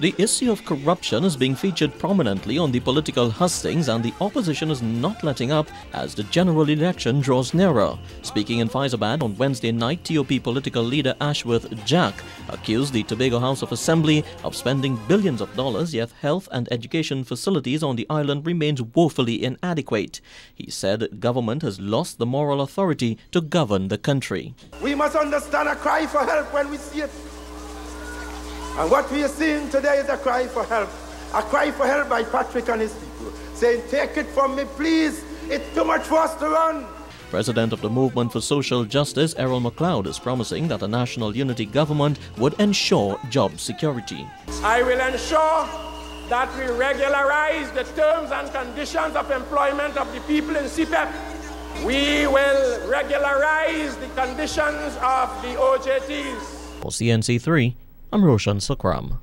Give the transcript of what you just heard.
The issue of corruption is being featured prominently on the political hustings and the opposition is not letting up as the general election draws nearer. Speaking in Fyzabad on Wednesday night, TOP political leader Ashworth Jack accused the Tobago House of Assembly of spending billions of dollars yet health and education facilities on the island remains woefully inadequate. He said government has lost the moral authority to govern the country. We must understand a cry for help when we see it. And what we are seeing today is a cry for help. A cry for help by Patrick and his people, saying, Take it from me, please. It's too much for us to run. President of the Movement for Social Justice, Errol McLeod, is promising that a national unity government would ensure job security. I will ensure that we regularize the terms and conditions of employment of the people in CPEP. We will regularize the conditions of the OJTs. For CNC3, I'm Roshan Sakram.